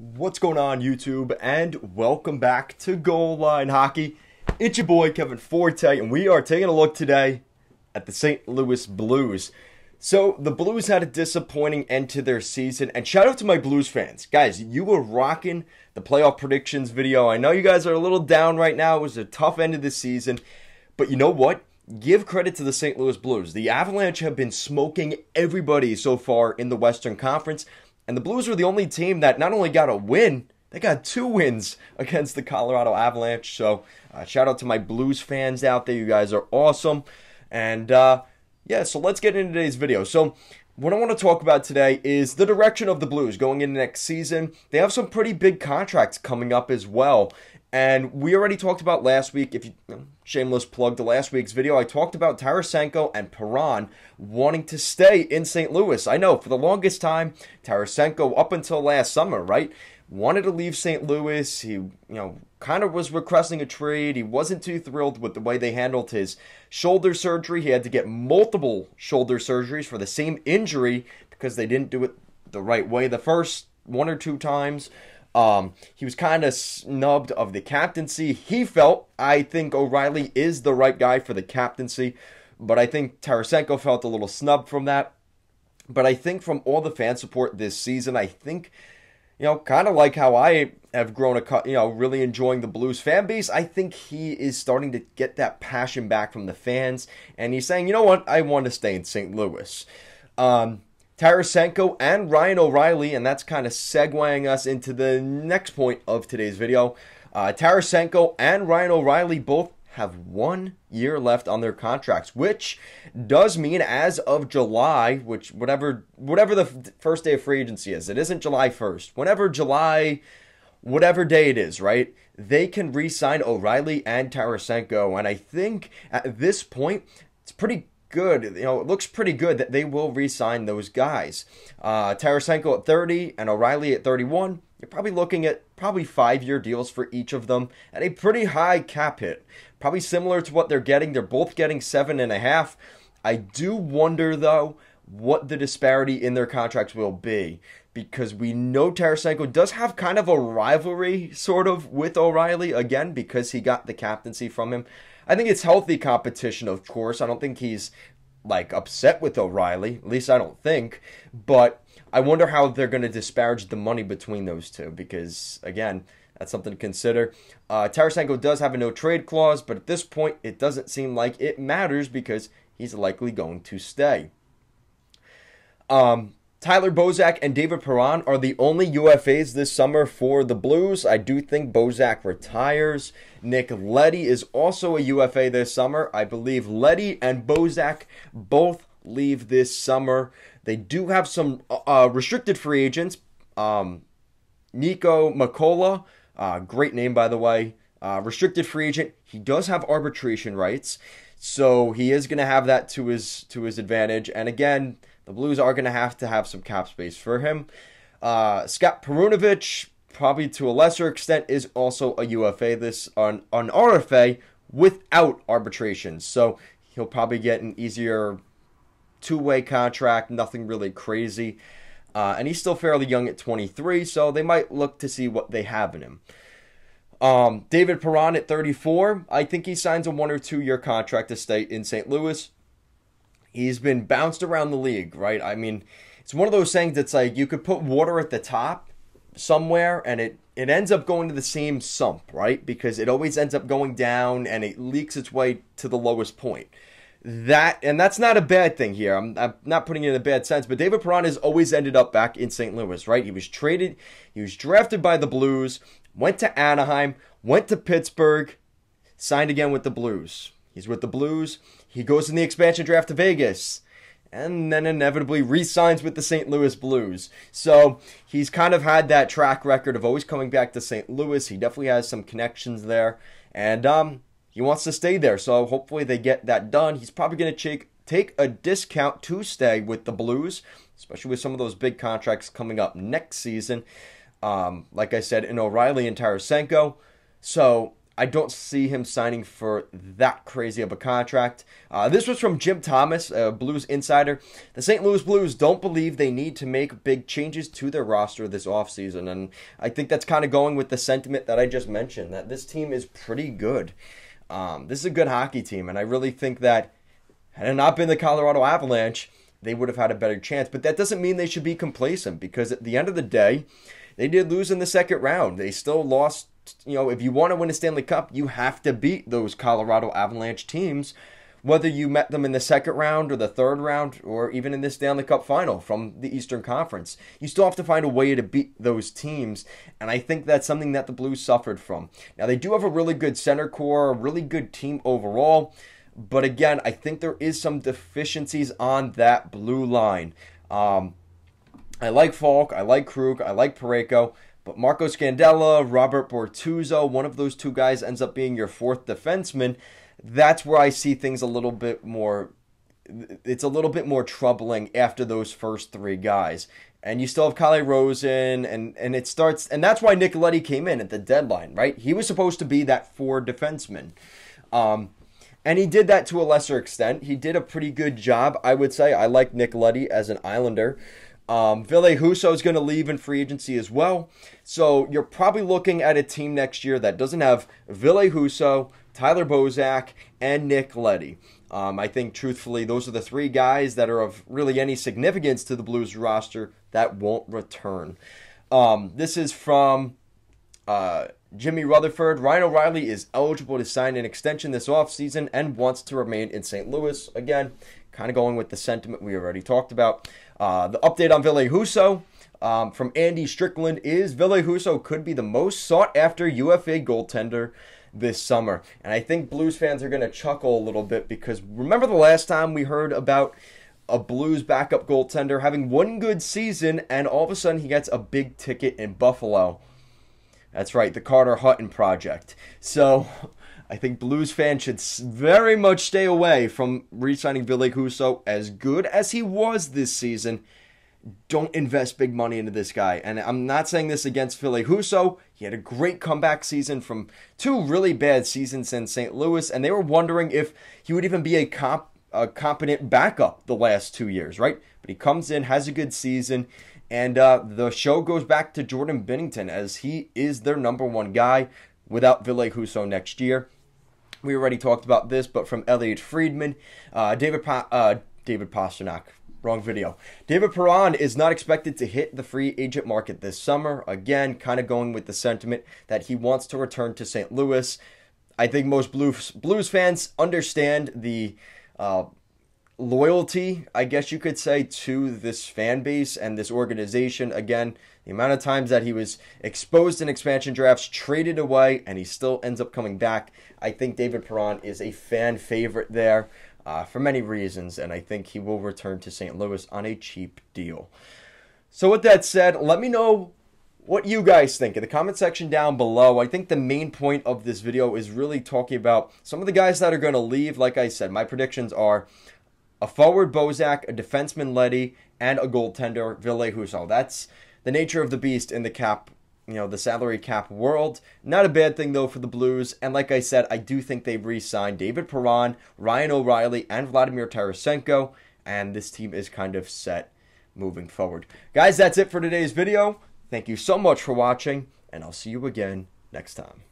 What's going on, YouTube? And welcome back to Goal Line Hockey. It's your boy Kevin Forte, and we are taking a look today at the St. Louis Blues. So, the Blues had a disappointing end to their season, and shout out to my Blues fans. Guys, you were rocking the playoff predictions video. I know you guys are a little down right now. It was a tough end of the season, but you know what? Give credit to the St. Louis Blues. The Avalanche have been smoking everybody so far in the Western Conference. And the Blues were the only team that not only got a win, they got two wins against the Colorado Avalanche. So uh, shout out to my Blues fans out there. You guys are awesome. And uh, yeah, so let's get into today's video. So what I want to talk about today is the direction of the Blues going into next season. They have some pretty big contracts coming up as well. And we already talked about last week, if you, shameless plug to last week's video, I talked about Tarasenko and Perron wanting to stay in St. Louis. I know for the longest time, Tarasenko, up until last summer, right, wanted to leave St. Louis. He, you know, kind of was requesting a trade. He wasn't too thrilled with the way they handled his shoulder surgery. He had to get multiple shoulder surgeries for the same injury because they didn't do it the right way the first one or two times. Um, he was kind of snubbed of the captaincy. He felt, I think O'Reilly is the right guy for the captaincy, but I think Tarasenko felt a little snubbed from that. But I think from all the fan support this season, I think, you know, kind of like how I have grown a, cut, you know, really enjoying the Blues fan base, I think he is starting to get that passion back from the fans, and he's saying, you know what, I want to stay in St. Louis. Um, Tarasenko and Ryan O'Reilly, and that's kind of segueing us into the next point of today's video. Uh, Tarasenko and Ryan O'Reilly both have one year left on their contracts, which does mean as of July, which whatever whatever the first day of free agency is, it isn't July 1st. Whenever July, whatever day it is, right? They can re-sign O'Reilly and Tarasenko, and I think at this point it's pretty good. You know, it looks pretty good that they will re-sign those guys. Uh, Tarasenko at 30 and O'Reilly at 31. You're probably looking at probably five-year deals for each of them at a pretty high cap hit. Probably similar to what they're getting. They're both getting seven and a half. I do wonder though what the disparity in their contracts will be because we know Tarasenko does have kind of a rivalry sort of with O'Reilly again because he got the captaincy from him. I think it's healthy competition, of course. I don't think he's like upset with O'Reilly. At least I don't think. But I wonder how they're going to disparage the money between those two because, again, that's something to consider. Uh, Tarasenko does have a no trade clause, but at this point, it doesn't seem like it matters because he's likely going to stay. Um, Tyler Bozak and David Perron are the only UFAs this summer for the Blues. I do think Bozak retires. Nick Leddy is also a UFA this summer. I believe Leddy and Bozak both leave this summer. They do have some uh, restricted free agents. Um, Niko Mikkola, uh, great name by the way, uh, restricted free agent. He does have arbitration rights, so he is going to have that to his to his advantage. And again the Blues are going to have to have some cap space for him. Uh, Scott Perunovich, probably to a lesser extent, is also a UFA. This on on RFA without arbitration, so he'll probably get an easier two-way contract. Nothing really crazy, uh, and he's still fairly young at 23, so they might look to see what they have in him. Um, David Perron at 34, I think he signs a one or two year contract to stay in St. Louis. He's been bounced around the league, right? I mean, it's one of those things that's like you could put water at the top somewhere and it it ends up going to the same sump, right? Because it always ends up going down and it leaks its way to the lowest point. That and that's not a bad thing here. I'm, I'm not putting it in a bad sense, but David Perron has always ended up back in St. Louis, right? He was traded, he was drafted by the Blues, went to Anaheim, went to Pittsburgh, signed again with the Blues. He's with the Blues. He goes in the expansion draft to Vegas and then inevitably re-signs with the St. Louis Blues. So he's kind of had that track record of always coming back to St. Louis. He definitely has some connections there, and um, he wants to stay there. So hopefully they get that done. He's probably going to take take a discount to stay with the Blues, especially with some of those big contracts coming up next season. Um, like I said, in O'Reilly and Tarasenko. So I don't see him signing for that crazy of a contract. Uh, this was from Jim Thomas, a Blues insider. The St. Louis Blues don't believe they need to make big changes to their roster this offseason. And I think that's kind of going with the sentiment that I just mentioned that this team is pretty good. Um, this is a good hockey team. And I really think that had it not been the Colorado Avalanche, they would have had a better chance. But that doesn't mean they should be complacent because at the end of the day, they did lose in the second round. They still lost you know, if you want to win a Stanley Cup, you have to beat those Colorado Avalanche teams, whether you met them in the second round or the third round or even in this Stanley Cup final from the Eastern Conference. You still have to find a way to beat those teams, and I think that's something that the Blues suffered from. Now, they do have a really good center core, a really good team overall, but again, I think there is some deficiencies on that blue line. Um, I like Faulk, I like Krug, I like Parayko. But Marco Scandella, Robert Bortuzzo, one of those two guys ends up being your fourth defenseman. That's where I see things a little bit more. It's a little bit more troubling after those first three guys. And you still have Calle Rosen, and, and it starts, and that's why Nick Leddy came in at the deadline, right? He was supposed to be that four defenseman. Um, and he did that to a lesser extent. He did a pretty good job, I would say. I like Nick Leddy as an Islander. Um, Ville Husso is going to leave in free agency as well. So you're probably looking at a team next year that doesn't have Ville Husso, Tyler Bozak, and Nick Leddy. Um, I think, truthfully, those are the three guys that are of really any significance to the Blues roster that won't return. Um, this is from uh, Jeremy Rutherford. Ryan O'Reilly is eligible to sign an extension this offseason and wants to remain in St. Louis. Again, kind of going with the sentiment we already talked about. Uh, the update on Ville Husso um, from Andy Strickland is Ville Husso could be the most sought after UFA goaltender this summer. And I think Blues fans are going to chuckle a little bit because remember the last time we heard about a Blues backup goaltender having one good season and all of a sudden he gets a big ticket in Buffalo? That's right, the Carter Hutton Project. So I think Blues fans should very much stay away from re-signing Ville Husso. As good as he was this season, don't invest big money into this guy. And I'm not saying this against Ville Husso. He had a great comeback season from two really bad seasons in St. Louis, and they were wondering if he would even be a comp a competent backup the last two years, right? But he comes in, has a good season, and uh, the show goes back to Jordan Binnington as he is their number one guy without Ville Husso next year. We already talked about this, but from Elliotte Friedman, uh, David pa- uh, David Pastrnak. Wrong video. David Perron is not expected to hit the free agent market this summer. Again, kind of going with the sentiment that he wants to return to St. Louis. I think most Blues, Blues fans understand the uh, loyalty, I guess you could say, to this fan base and this organization. Again, the amount of times that he was exposed in expansion drafts, traded away, and he still ends up coming back. I think David Perron is a fan favorite there uh, for many reasons, and I think he will return to St. Louis on a cheap deal. So, with that said, let me know what you guys think in the comment section down below. I think the main point of this video is really talking about some of the guys that are going to leave. Like I said, my predictions are a forward Bozak, a defenseman Leddy, and a goaltender Ville. That's the nature of the beast in the cap, you know, the salary cap world. Not a bad thing though for the Blues. And like I said, I do think they've re-signed David Perron, Ryan O'Reilly, and Vladimir Tarasenko, and this team is kind of set moving forward. Guys, that's it for today's video. Thank you so much for watching, and I'll see you again next time.